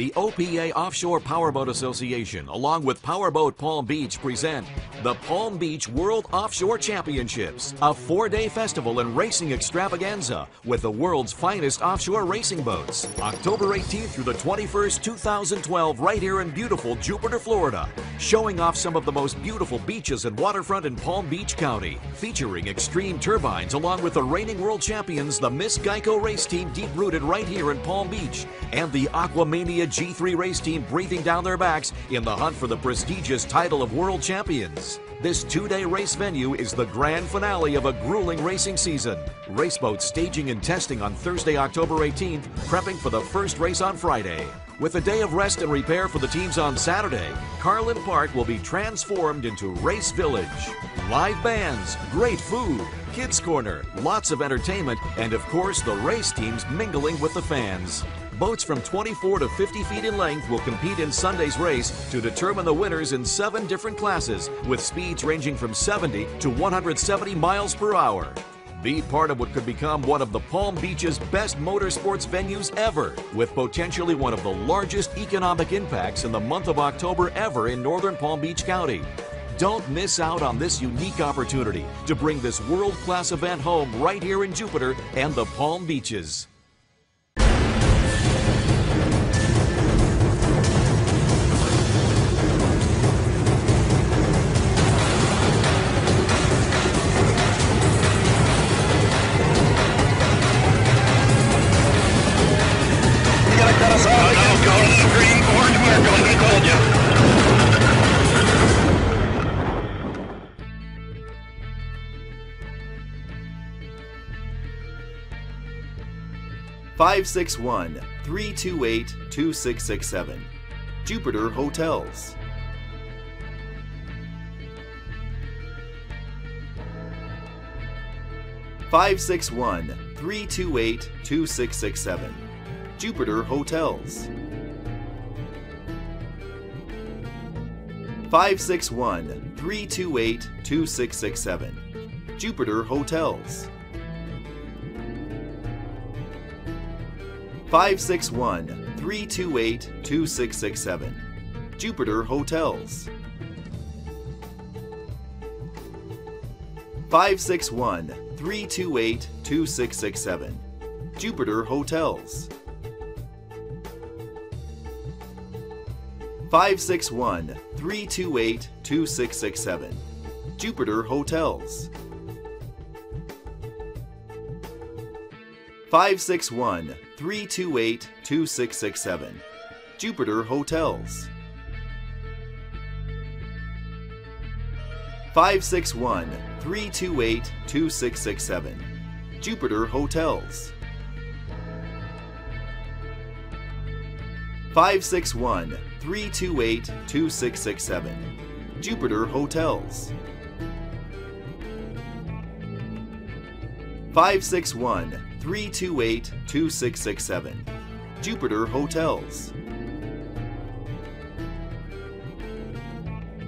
The OPA Offshore Powerboat Association, along with Powerboat Palm Beach, present the Palm Beach World Offshore Championships, a four day festival and racing extravaganza with the world's finest offshore racing boats. October 18th through the 21st, 2012, right here in beautiful Jupiter, Florida. Showing off some of the most beautiful beaches and waterfront in Palm Beach County. Featuring extreme turbines along with the reigning world champions, the Miss Geico race team deep rooted right here in Palm Beach, and the Aquamania G3 race team breathing down their backs in the hunt for the prestigious title of world champions. This two day race venue is the grand finale of a grueling racing season. Raceboats staging and testing on Thursday, October 18th, prepping for the first race on Friday. With a day of rest and repair for the teams on Saturday, Carlin Park will be transformed into Race Village. Live bands, great food, kids' corner, lots of entertainment, and of course the race teams mingling with the fans. Boats from 24 to 50 feet in length will compete in Sunday's race to determine the winners in seven different classes with speeds ranging from 70 to 170 miles per hour. Be part of what could become one of the Palm Beach's best motorsports venues ever, with potentially one of the largest economic impacts in the month of October ever in northern Palm Beach County. Don't miss out on this unique opportunity to bring this world class event home right here in Jupiter and the Palm Beaches. 561 328 2667. Jupiter Hotels. Five six one three two eight two six six seven. Jupiter Hotels. 561 328 2667. Jupiter Hotels. 561 328 2667. Jupiter Hotels. 561 328 2667. Jupiter Hotels. 561 328 2667. Jupiter Hotels. 561 328 2667. Jupiter Hotels. 561 328 2667. Jupiter Hotels. 561 328 2667. Jupiter Hotels. 561 328 2667. Jupiter Hotels.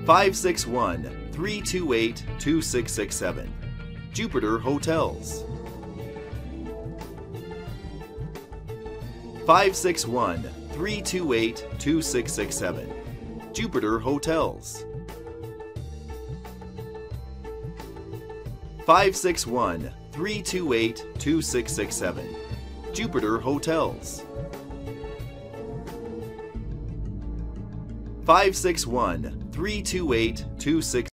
561 328 2667. Jupiter Hotels. 561 328 2667. Jupiter Hotels. 561 328 2667. Jupiter Hotels. 561 328 2667.